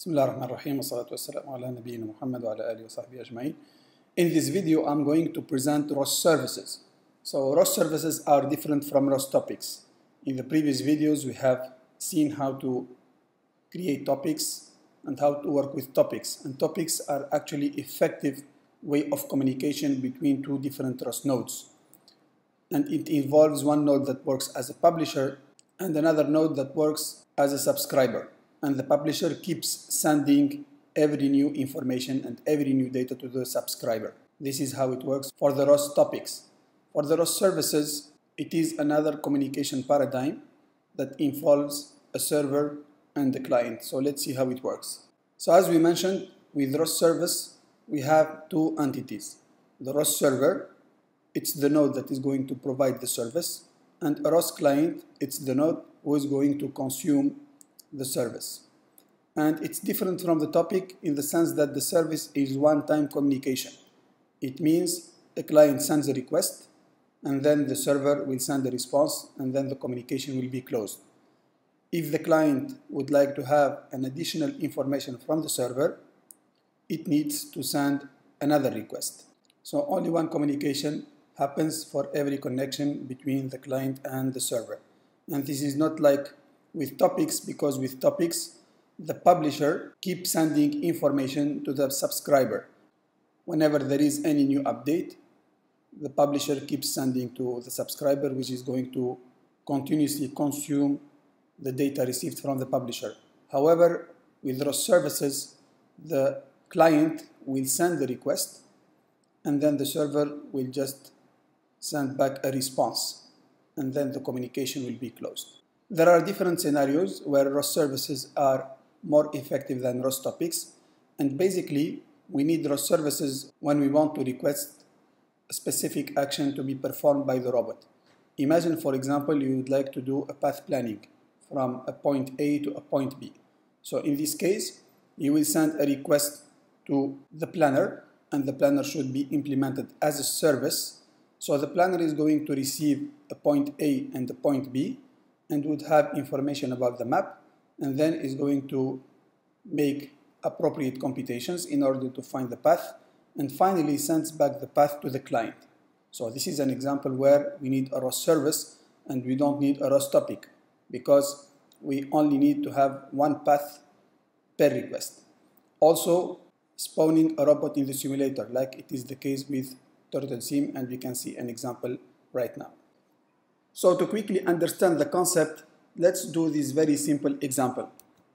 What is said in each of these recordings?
بسم الله الرحمن الرحيم والصلاة والسلام على نبينا محمد وعلى آله وصحبه أجمعين. In this video, I'm going to present ROS services. So ROS services are different from ROS topics. In the previous videos, we have seen how to create topics and how to work with topics. And topics are actually effective way of communication between two different ROS nodes. And it involves one node that works as a publisher and another node that works as a subscriber. And the publisher keeps sending every new information and every new data to the subscriber. This is how it works for the ROS topics. For the ROS services, it is another communication paradigm that involves a server and the client. So let's see how it works. So as we mentioned, with ROS service, we have two entities. The ROS server, it's the node that is going to provide the service, and a ROS client, it's the node who is going to consume the service. And it's different from the topic in the sense that the service is one-time communication. It means a client sends a request, and then the server will send a response, and then the communication will be closed. If the client would like to have an additional information from the server, it needs to send another request. So only one communication happens for every connection between the client and the server. And this is not like with topics because with topics, the publisher keeps sending information to the subscriber. Whenever there is any new update, the publisher keeps sending to the subscriber, which is going to continuously consume the data received from the publisher. However, with those services, the client will send the request and then the server will just send back a response and then the communication will be closed. There are different scenarios where ROS services are more effective than ROS topics and basically we need ROS services when we want to request a specific action to be performed by the robot. Imagine for example you would like to do a path planning from a point A to a point B. So in this case you will send a request to the planner and the planner should be implemented as a service. So the planner is going to receive a point A and a point B and would have information about the map and then is going to make appropriate computations in order to find the path and finally sends back the path to the client. So this is an example where we need a ROS service and we don't need a ROS topic because we only need to have one path per request. Also spawning a robot in the simulator like it is the case with Turtle Sim and we can see an example right now. So to quickly understand the concept, let's do this very simple example.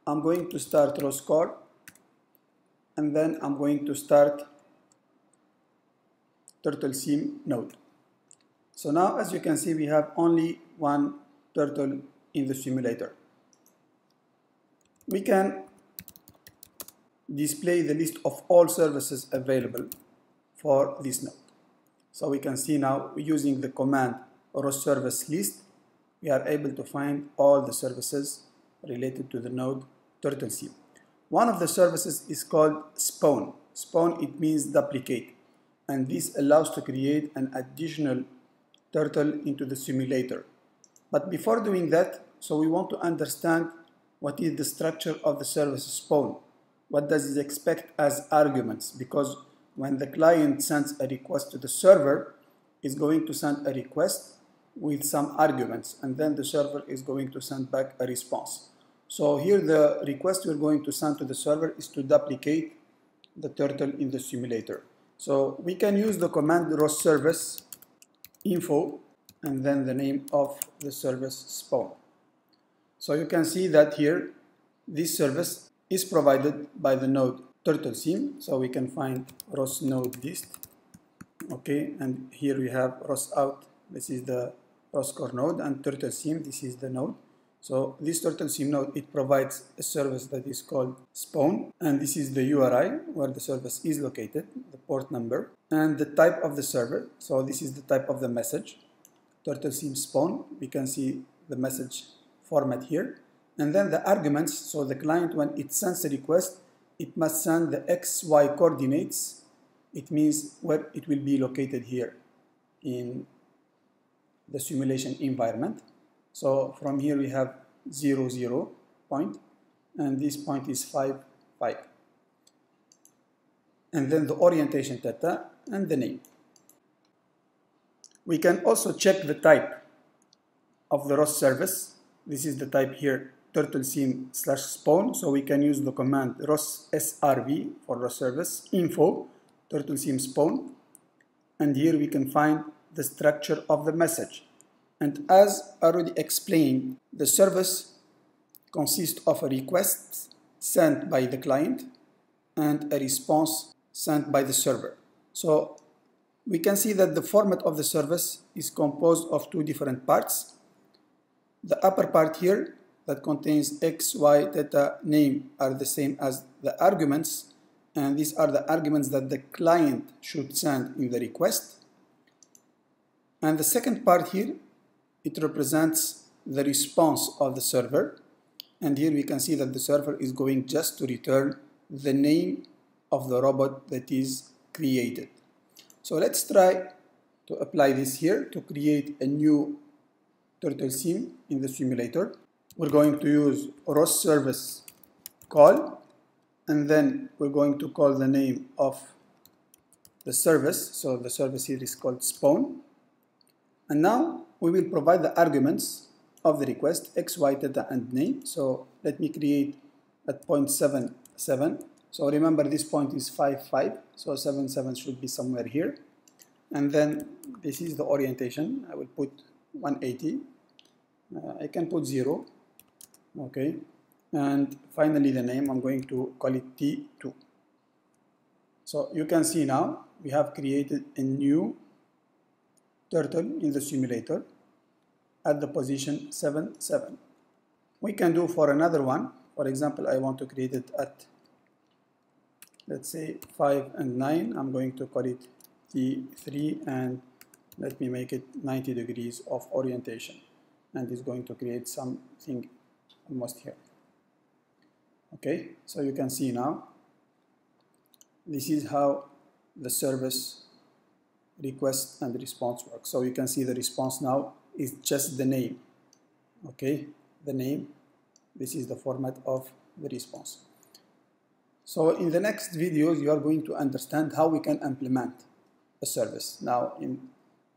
I'm going to start ROS core and then I'm going to start Turtle Sim node. So now as you can see we have only one turtle in the simulator. We can display the list of all services available for this node. So we can see now using the command ROS service list, we are able to find all the services related to the node Turtle. One of the services is called spawn. Spawn it means duplicate and this allows to create an additional turtle into the simulator. But before doing that, so we want to understand what is the structure of the service spawn. What does it expect as arguments? Because when the client sends a request to the server, it's going to send a request with some arguments and then the server is going to send back a response. So here the request we're going to send to the server is to duplicate the turtle in the simulator. So we can use the command ROS service info and then the name of the service spawn. So you can see that here this service is provided by the node turtle sim so we can find ROS node list okay and here we have ROS out this is the ROS core node and turtle sim this is the node. So this turtle sim node it provides a service that is called spawn and this is the URI where the service is located the port number and the type of the server. So this is the type of the message. Turtle sim spawn we can see the message format here. And then the arguments. So the client when it sends a request it must send the xy coordinates. It means where it will be located here in the simulation environment so from here we have 0 0 point and this point is 5 5 and then the orientation theta and the name. We can also check the type of the ROS service. This is the type here, turtle sim slash spawn. So we can use the command ROS SRV for ROS service, info, turtle sim spawn. And here we can find the structure of the message. And as already explained, the service consists of a request sent by the client and a response sent by the server. So we can see that the format of the service is composed of two different parts. The upper part here that contains x, y, theta, name are the same as the arguments and these are the arguments that the client should send in the request. And the second part here, it represents the response of the server and here we can see that the server is going just to return the name of the robot that is created. So let's try to apply this here to create a new turtle sim in the simulator. We're going to use ROS service call and then we're going to call the name of the service. So the service here is called spawn. And now we will provide the arguments of the request x, y, theta, and name. So let me create at 0.77 so remember this point is 5, 5, so 7, 7 should be somewhere here. And then this is the orientation. I will put 180. Uh, I can put 0. Okay. And finally the name, I'm going to call it T2. So you can see now we have created a new turtle in the simulator at the position 7, 7. We can do for another one. For example, I want to create it at let's say 5 and 9 I'm going to call it T3 and let me make it 90 degrees of orientation and it's going to create something almost here okay so you can see now this is how the service request and response work so you can see the response now is just the name okay the name this is the format of the response so in the next videos, you are going to understand how we can implement a service. Now, in,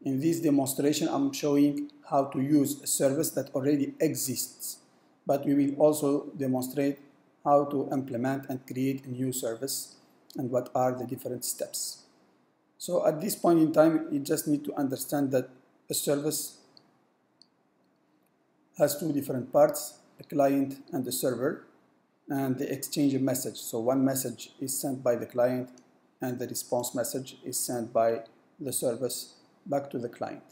in this demonstration, I'm showing how to use a service that already exists, but we will also demonstrate how to implement and create a new service and what are the different steps. So at this point in time, you just need to understand that a service has two different parts, a client and a server and they exchange a message. So one message is sent by the client and the response message is sent by the service back to the client.